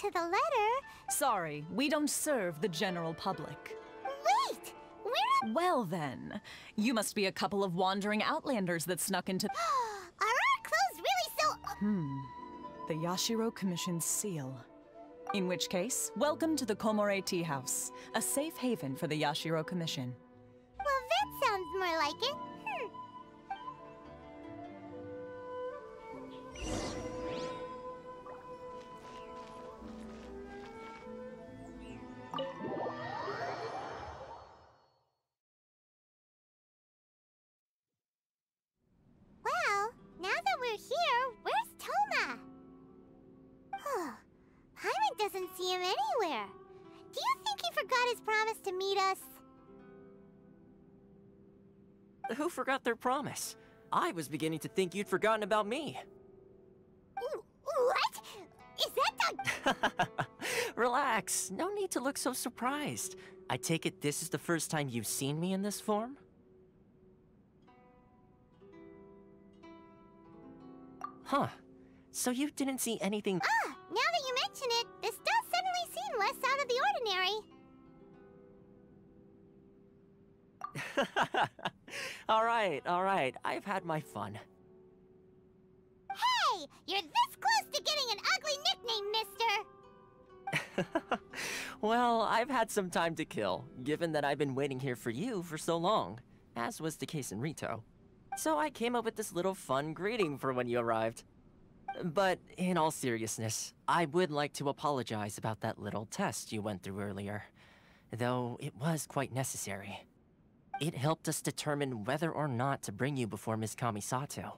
to the letter. Sorry, we don't serve the general public. Wait! We're Well then, you must be a couple of wandering outlanders that snuck into Are our clothes really so. Hmm. the Yashiro Commission's seal. In which case, welcome to the Komore Tea House, a safe haven for the Yashiro Commission. Well, that sounds more like it. Forgot their promise? I was beginning to think you'd forgotten about me. What? Is that the... Relax, no need to look so surprised. I take it this is the first time you've seen me in this form? Huh. So you didn't see anything. Ah, now that you mention it, this does suddenly seem less out of the ordinary. alright, alright, I've had my fun. Hey, you're this close to getting an ugly nickname, mister! well, I've had some time to kill, given that I've been waiting here for you for so long, as was the case in Ritou. So I came up with this little fun greeting for when you arrived. But in all seriousness, I would like to apologize about that little test you went through earlier, though it was quite necessary. It helped us determine whether or not to bring you before Miss Kamisato,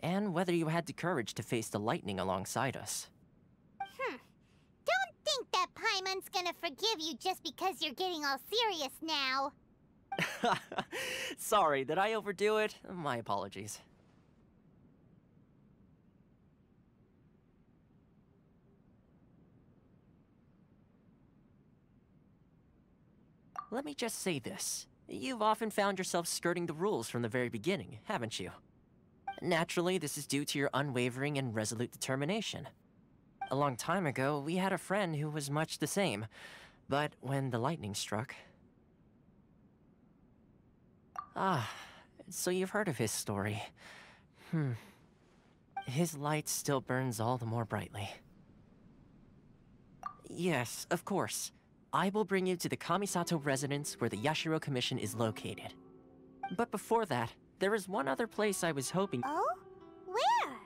and whether you had the courage to face the lightning alongside us. Hmm. Don't think that Paimon's gonna forgive you just because you're getting all serious now. Sorry, did I overdo it? My apologies. Let me just say this. You've often found yourself skirting the rules from the very beginning, haven't you? Naturally, this is due to your unwavering and resolute determination. A long time ago, we had a friend who was much the same, but when the lightning struck, Ah, so you've heard of his story. Hmm. His light still burns all the more brightly. Yes, of course. I will bring you to the Kamisato residence where the Yashiro Commission is located. But before that, there is one other place I was hoping- Oh? Where?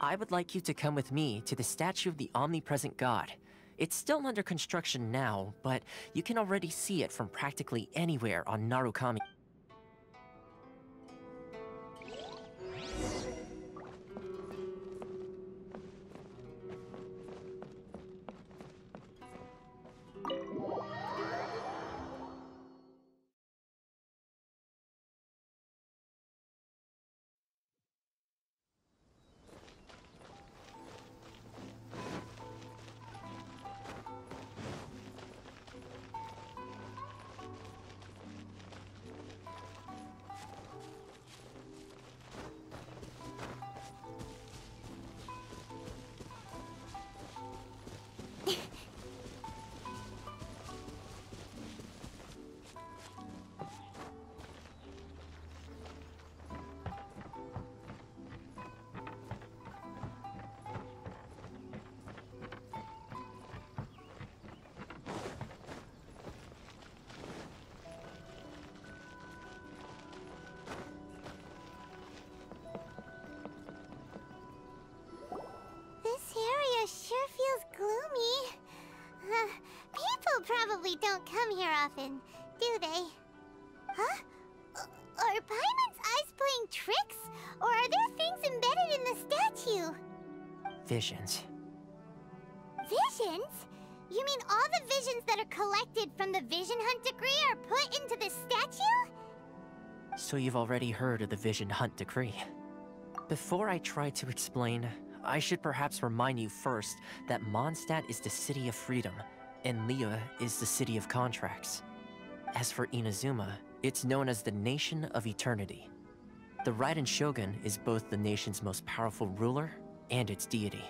I would like you to come with me to the statue of the omnipresent god. It's still under construction now, but you can already see it from practically anywhere on Narukami. Gloomy. Uh, people probably don't come here often, do they? Huh? Uh, Are Paimon's eyes playing tricks? Or are there things embedded in the statue? Visions. Visions? You mean all the visions that are collected from the Vision Hunt Decree are put into the statue? So you've already heard of the Vision Hunt Decree. Before I try to explain, I should perhaps remind you first that Mondstadt is the city of freedom, and Liyue is the city of contracts. As for Inazuma, it's known as the Nation of Eternity. The Raiden Shogun is both the nation's most powerful ruler and its deity.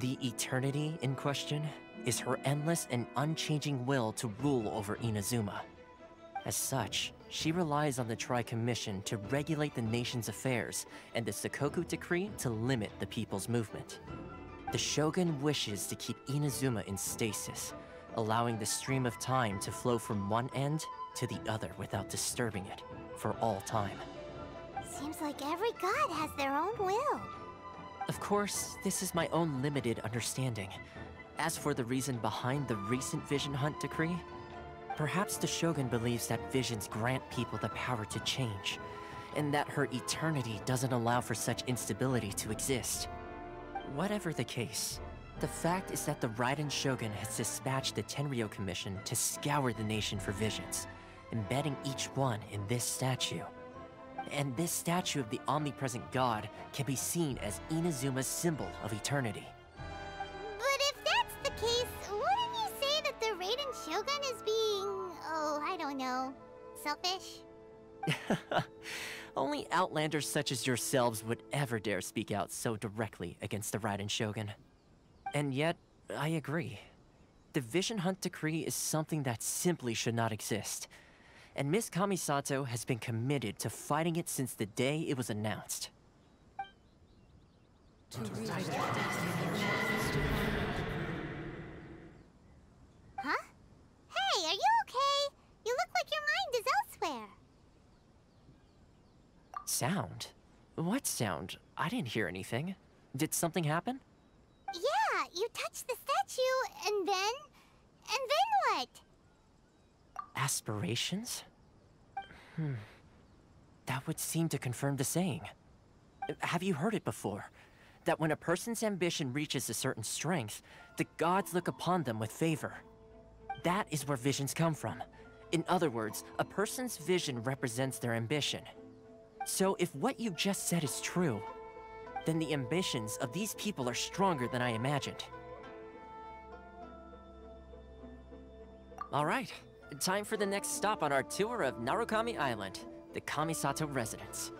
The eternity in question is her endless and unchanging will to rule over Inazuma. As such, she relies on the Tri Commission to regulate the nation's affairs and the Sakoku Decree to limit the people's movement. The Shogun wishes to keep Inazuma in stasis, allowing the stream of time to flow from one end to the other without disturbing it for all time. Seems like every god has their own will. Of course, this is my own limited understanding. As for the reason behind the recent Vision Hunt decree, perhaps the Shogun believes that visions grant people the power to change, and that her eternity doesn't allow for such instability to exist. Whatever the case, the fact is that the Raiden Shogun has dispatched the Tenryo Commission to scour the nation for visions, embedding each one in this statue. And this statue of the omnipresent god can be seen as Inazuma's symbol of eternity. Selfish? Only outlanders such as yourselves would ever dare speak out so directly against the Raiden Shogun. And yet, I agree. The Vision Hunt Decree is something that simply should not exist. And Miss Kamisato has been committed to fighting it since the day it was announced. Huh? Hey, are you okay? You look like your mind is elsewhere. Sound? What sound? I didn't hear anything. Did something happen? Yeah, you touched the statue, and then... And then what? Aspirations? Hmm. That would seem to confirm the saying. Have you heard it before? That when a person's ambition reaches a certain strength, the gods look upon them with favor. That is where visions come from. In other words, a person's vision represents their ambition. So if what you just said is true, then the ambitions of these people are stronger than I imagined. All right, time for the next stop on our tour of Narukami Island, the Kamisato residence.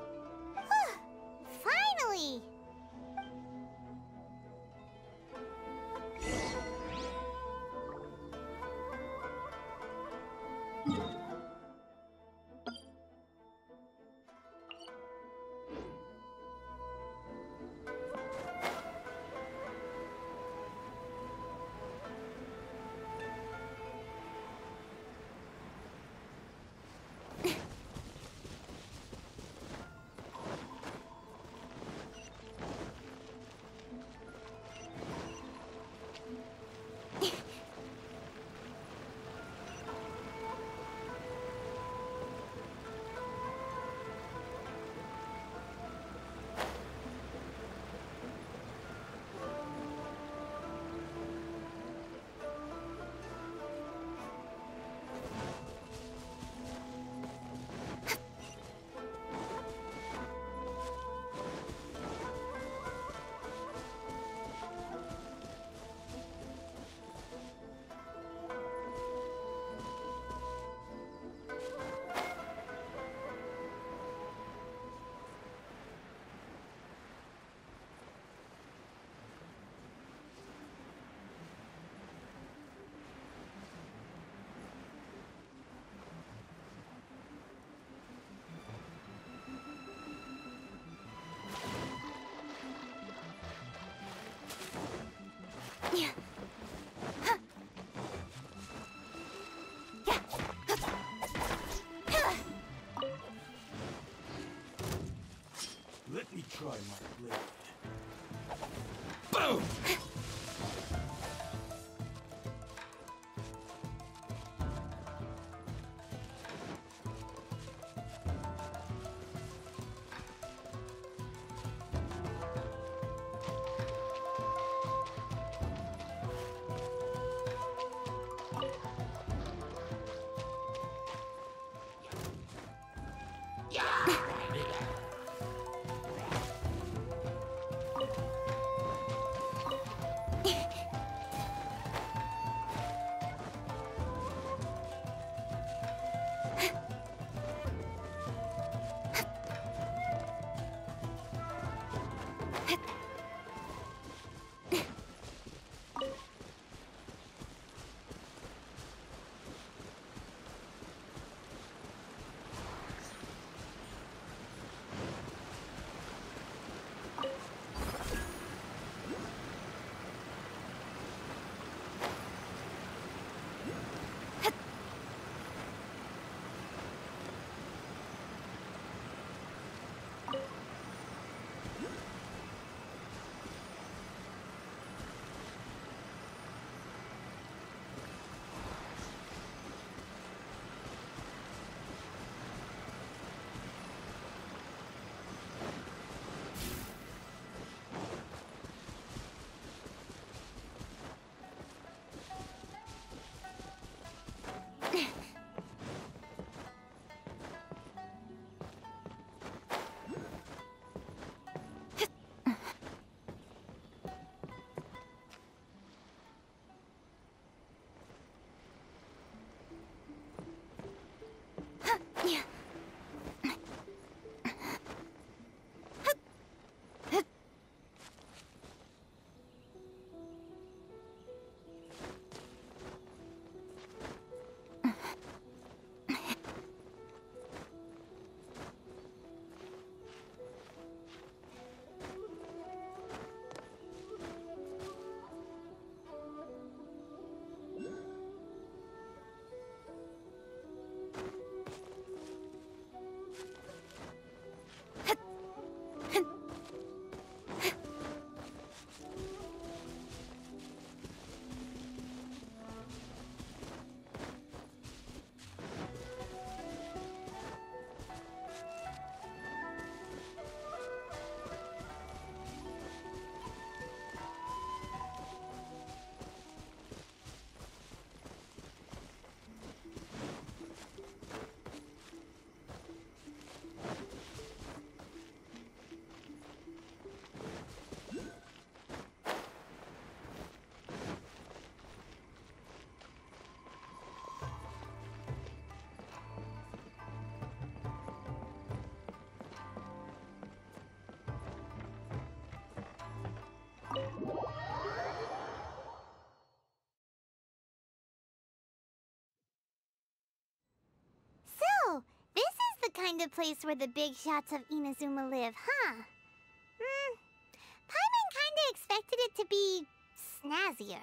Let me try my blade. Kind of place where the big shots of Inazuma live, huh? Hmm. Paimon kinda expected it to be snazzier.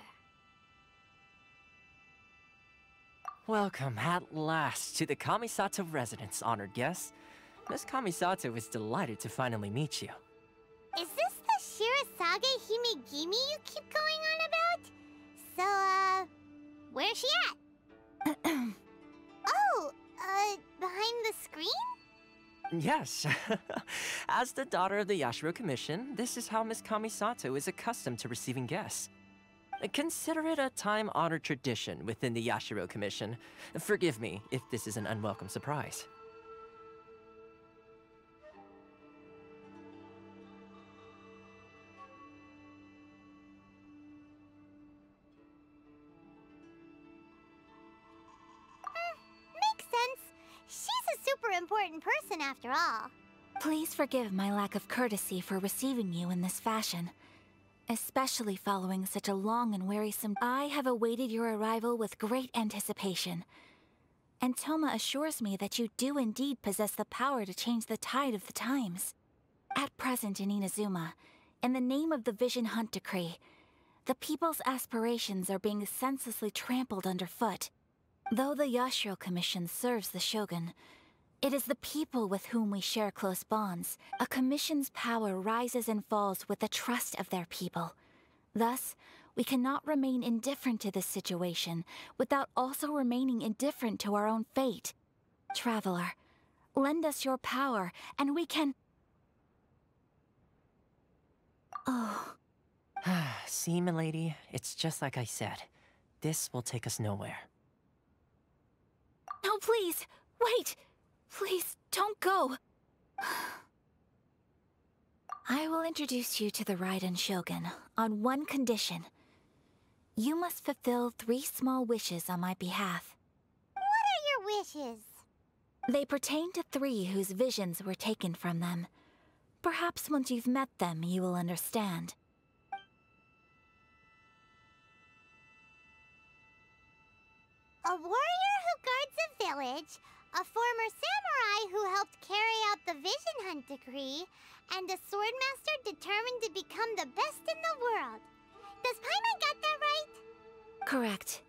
Welcome at last to the Kamisato residence, honored guests. Miss Kamisato is delighted to finally meet you. Is this the Shirasagi Himegimi you keep going on about? So, uh, where's she at? Yes. As the daughter of the Yashiro Commission, this is how Miss Kamisato is accustomed to receiving guests. Consider it a time-honored tradition within the Yashiro Commission. Forgive me if this is an unwelcome surprise. Important person after all. Please forgive my lack of courtesy for receiving you in this fashion. Especially following such a long and wearisome... I have awaited your arrival with great anticipation. And Thoma assures me that you do indeed possess the power to change the tide of the times. At present in Inazuma, in the name of the Vision Hunt Decree, the people's aspirations are being senselessly trampled underfoot. Though the Yashiro Commission serves the Shogun, it is the people with whom we share close bonds. A commission's power rises and falls with the trust of their people. Thus, we cannot remain indifferent to this situation without also remaining indifferent to our own fate. Traveler, lend us your power, and we can... Oh, See, milady, it's just like I said. This will take us nowhere. no, please, wait! Please, don't go! I will introduce you to the Raiden Shogun on one condition. You must fulfill three small wishes on my behalf. What are your wishes? They pertain to three whose visions were taken from them. Perhaps once you've met them, you will understand. A warrior who guards a village, a former samurai who helped carry out the Vision Hunt decree, and a swordmaster determined to become the best in the world. Does Paimon get that right? Correct.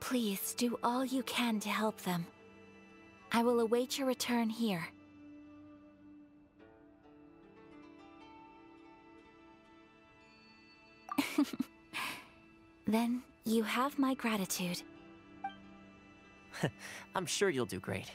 Please do all you can to help them. I will await your return here. then you have my gratitude. I'm sure you'll do great.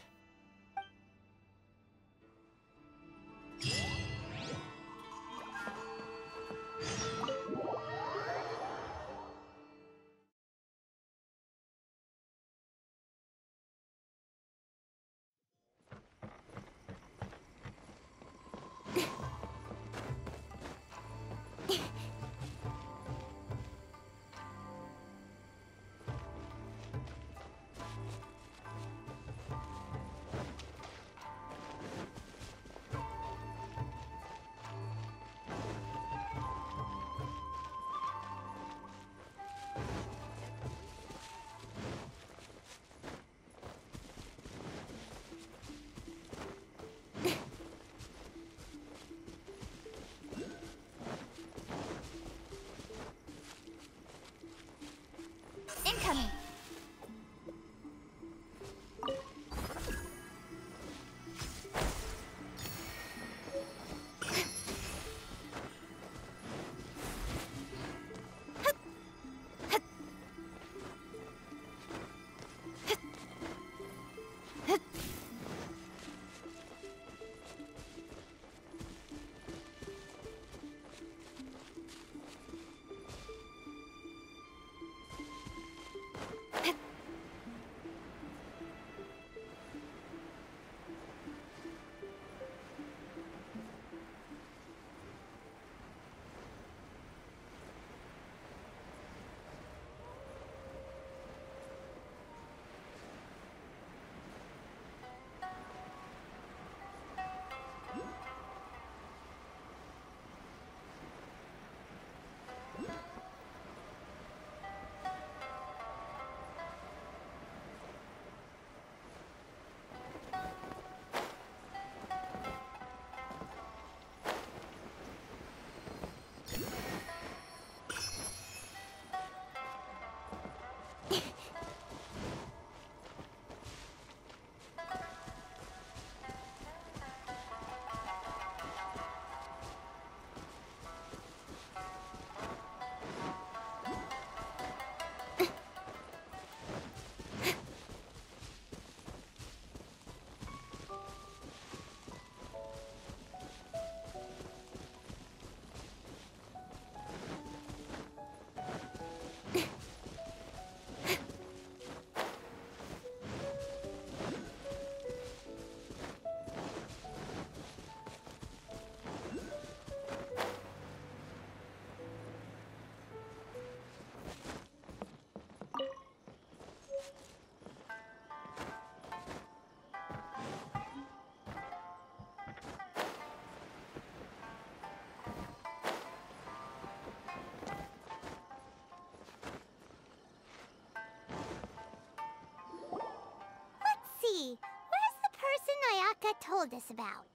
Tsunayaka told us about.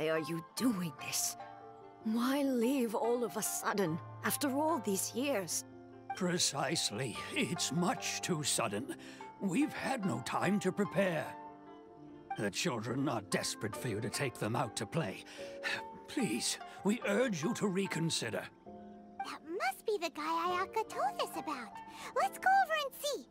Why are you doing this? Why leave all of a sudden, after all these years? Precisely. It's much too sudden. We've had no time to prepare. The children are desperate for you to take them out to play. Please, we urge you to reconsider. That must be the guy Ayaka told us about. Let's go over and see.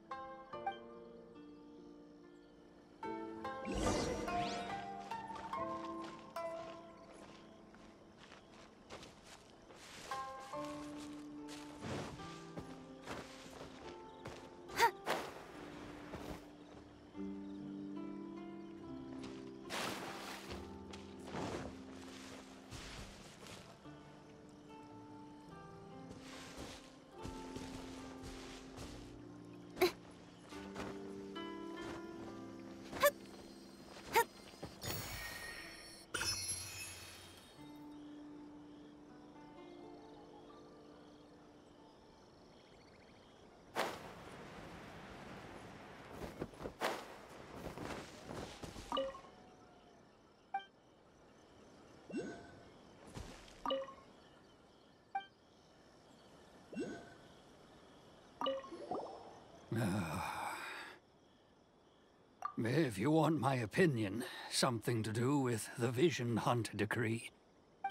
If you want my opinion, something to do with the Vision Hunt decree.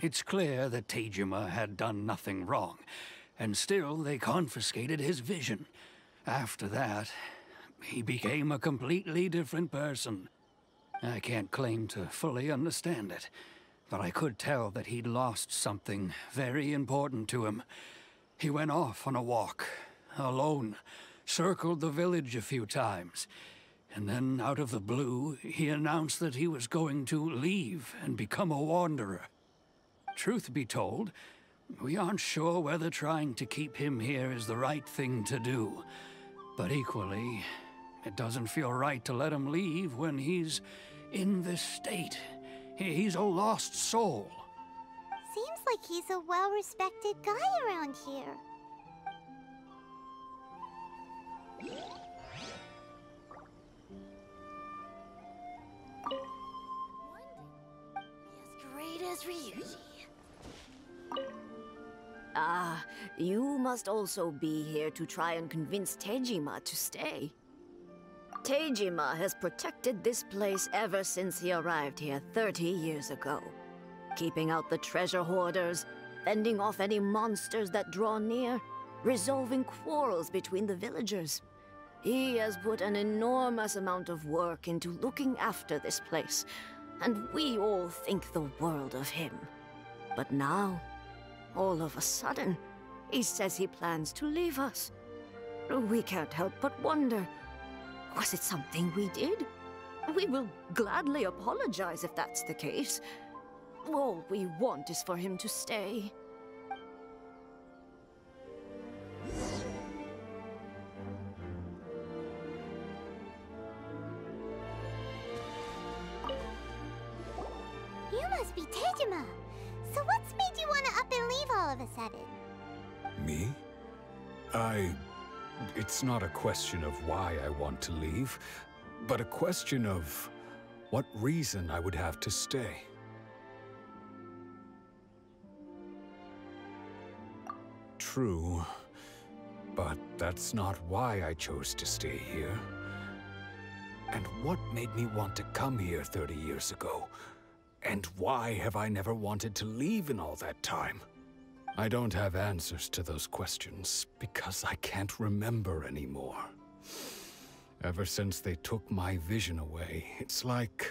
It's clear that Tejima had done nothing wrong, and still they confiscated his vision. After that, he became a completely different person. I can't claim to fully understand it, but I could tell that he'd lost something very important to him. He went off on a walk, alone, circled the village a few times, and then, out of the blue, he announced that he was going to leave and become a wanderer. Truth be told, we aren't sure whether trying to keep him here is the right thing to do. But equally, it doesn't feel right to let him leave when he's in this state. He's a lost soul. Seems like he's a well-respected guy around here. As. Ah, you must also be here to try and convince Tejima to stay. Tejima has protected this place ever since he arrived here 30 years ago. Keeping out the treasure hoarders, fending off any monsters that draw near, resolving quarrels between the villagers. He has put an enormous amount of work into looking after this place, and we all think the world of him. But now, all of a sudden, he says he plans to leave us. We can't help but wonder was it something we did? We will gladly apologize if that's the case. All we want is for him to stay. Must be Tejima. So what's made you want to up and leave all of a sudden? Me? I. It's not a question of why I want to leave, but a question of what reason I would have to stay. True, but that's not why I chose to stay here. And what made me want to come here 30 years ago? And why have I never wanted to leave in all that time? I don't have answers to those questions because I can't remember anymore. Ever since they took my vision away, it's like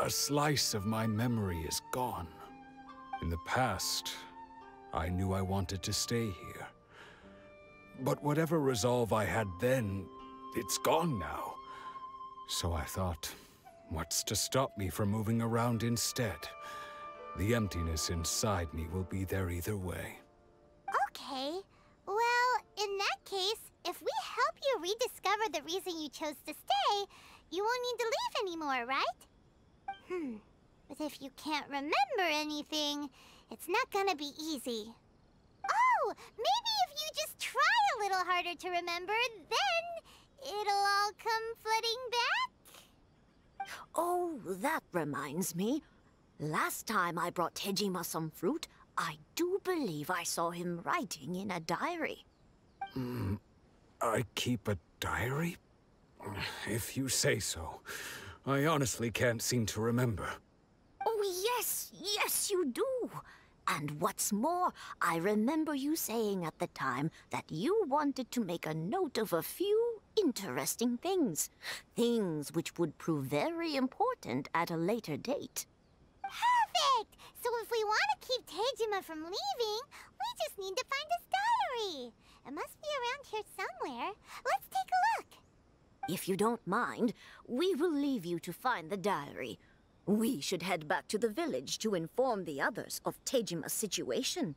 a slice of my memory is gone. In the past, I knew I wanted to stay here. But whatever resolve I had then, it's gone now. So I thought, what's to stop me from moving around instead? The emptiness inside me will be there either way. Okay. Well, in that case, if we help you rediscover the reason you chose to stay, you won't need to leave anymore, right? Hmm. But if you can't remember anything, it's not gonna be easy. Oh, maybe if you just try a little harder to remember, then it'll all come flooding back? Oh, that reminds me. Last time I brought Tejima some fruit, I do believe I saw him writing in a diary. Mm, I keep a diary? If you say so. I honestly can't seem to remember. Oh, yes, yes, you do. And what's more, I remember you saying at the time that you wanted to make a note of a few interesting things. Things which would prove very important at a later date. Perfect! So if we want to keep Tejima from leaving, we just need to find his diary. It must be around here somewhere. Let's take a look. If you don't mind, we will leave you to find the diary. We should head back to the village to inform the others of Tejima's situation.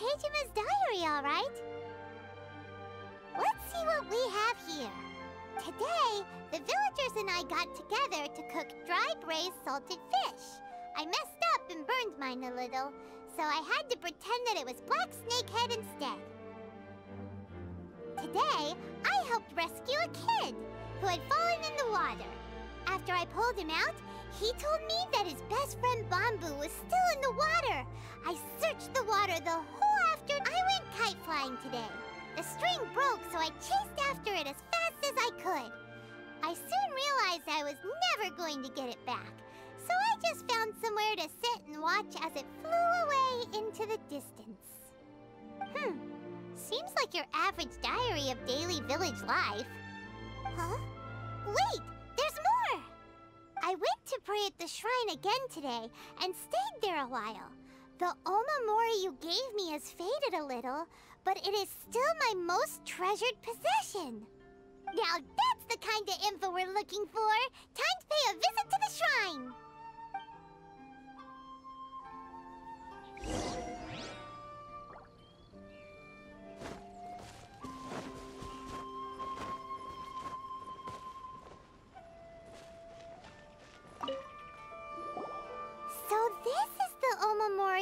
Tejima's diary, all right. Let's see what we have here. Today, the villagers and I got together to cook dry braised salted fish. I messed up and burned mine a little, so I had to pretend that it was black snakehead instead. Today, I helped rescue a kid who had fallen in the water. After I pulled him out, he told me that his best friend Bamboo was still in the water. I searched the water the whole afternoon. I went kite flying today. The string broke, so I chased after it as fast as I could. I soon realized I was never going to get it back, so I just found somewhere to sit and watch as it flew away into the distance. Hmm. Seems like your average diary of daily village life. Huh? Wait! I went to pray at the shrine again today and stayed there a while. The Omamori you gave me has faded a little, but it is still my most treasured possession. Now that's the kind of info we're looking for. Time to pay a visit to the shrine.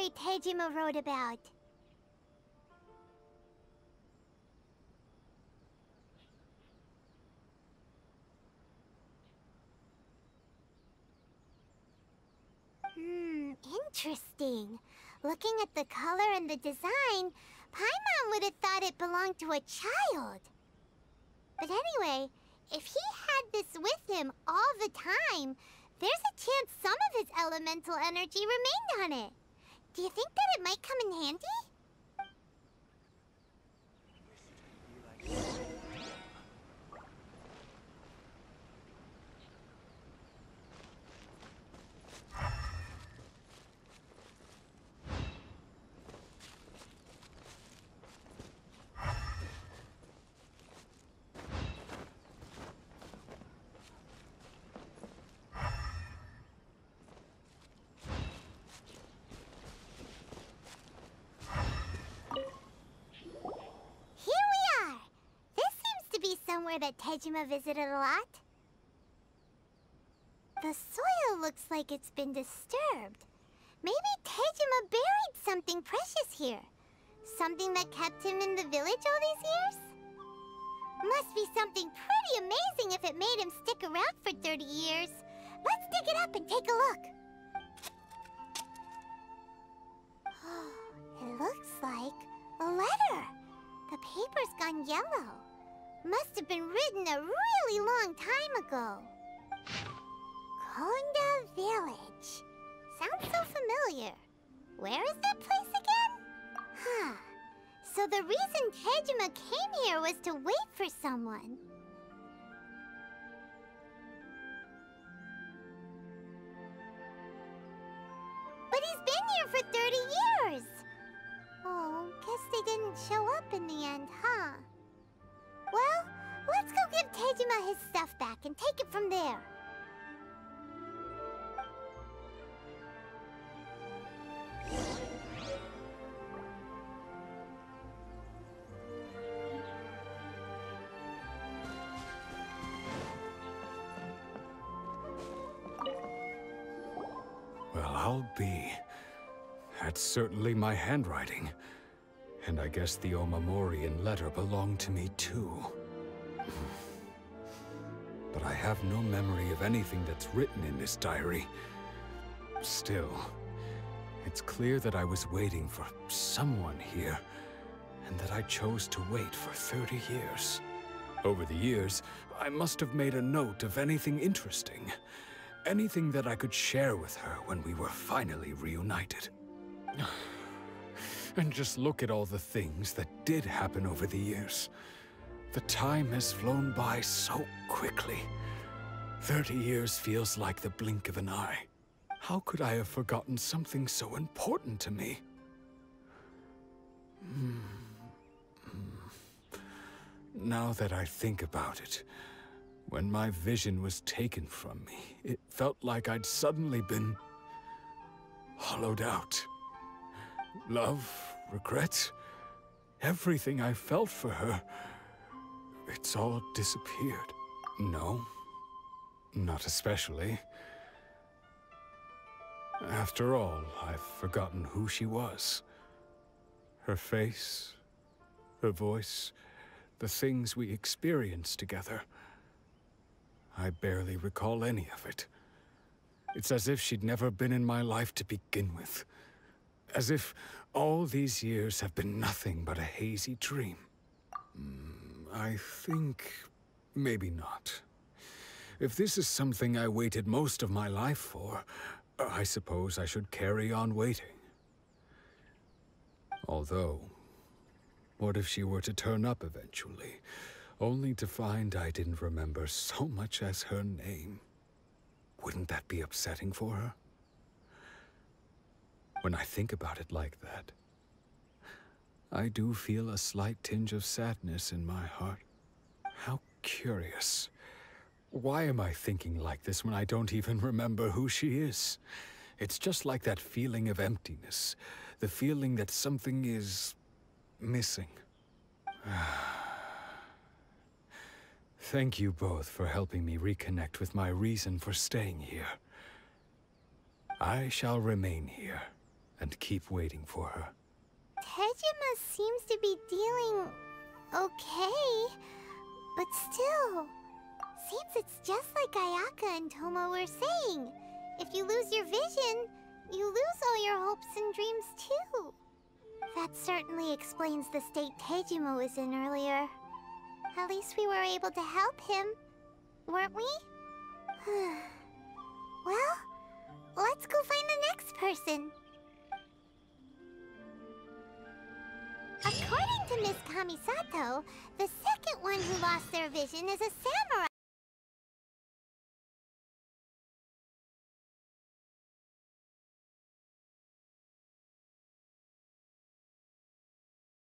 Tejima wrote about. Hmm, interesting. Looking at the color and the design, Paimon would have thought it belonged to a child. But anyway, if he had this with him all the time, there's a chance some of his elemental energy remained on it. Do you think that it might come in handy? That Tejima visited a lot? The soil looks like it's been disturbed. Maybe Tejima buried something precious here. Something that kept him in the village all these years? Must be something pretty amazing if it made him stick around for 30 years. Let's dig it up and take a look. it looks like a letter. The paper's gone yellow. Must have been written a really long time ago. Konda Village. Sounds so familiar. Where is that place again? Huh. So the reason Tejima came here was to wait for someone. Be. That's certainly my handwriting. And I guess the Omamori and letter belonged to me too. But I have no memory of anything that's written in this diary. Still, it's clear that I was waiting for someone here, and that I chose to wait for 30 years. Over the years, I must have made a note of anything interesting. Anything that I could share with her when we were finally reunited. and just look at all the things that did happen over the years. The time has flown by so quickly. Thirty years feels like the blink of an eye. How could I have forgotten something so important to me? Hmm. Now that I think about it, when my vision was taken from me, it felt like I'd suddenly been hollowed out. Love, regret, everything I felt for her, it's all disappeared. No, not especially. After all, I've forgotten who she was. Her face, her voice, the things we experienced together. I barely recall any of it. It's as if she'd never been in my life to begin with. As if all these years have been nothing but a hazy dream. Mm, I think... maybe not. If this is something I waited most of my life for, I suppose I should carry on waiting. Although, what if she were to turn up eventually, only to find I didn't remember so much as her name? Wouldn't that be upsetting for her? When I think about it like that, I do feel a slight tinge of sadness in my heart. How curious. Why am I thinking like this when I don't even remember who she is? It's just like that feeling of emptiness. The feeling that something is... missing. Ah. Thank you both for helping me reconnect with my reason for staying here. I shall remain here and keep waiting for her. Tejima seems to be dealing okay, but still, seems it's just like Ayaka and Thoma were saying. If you lose your vision, you lose all your hopes and dreams too. That certainly explains the state Tejima was in earlier. At least we were able to help him, weren't we? well, let's go find the next person. According to Miss Kamisato, the second one who lost their vision is a samurai